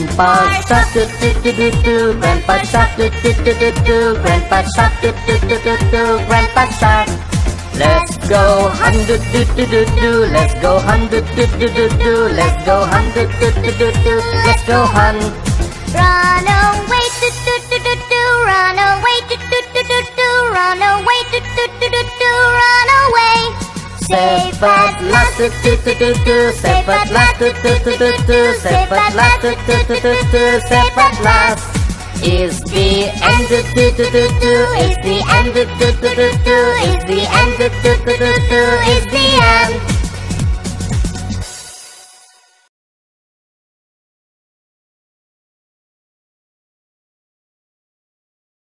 Grandpa shark do do do do do Grandpa shark do do do do do Grandpa shark do do do do do Grandpa shark Let's go hunt do do do do do Let's go hunt do do do do do Let's go hunt do do do do do Let's go hunt Run away, Safe at last. Do do do do do Safe at last. Do do do do do Safe at last. Do do do do do Safe at last. Is the end. Do do do do do Is the end. Do do do do do Is the end. Do do do do do Is the end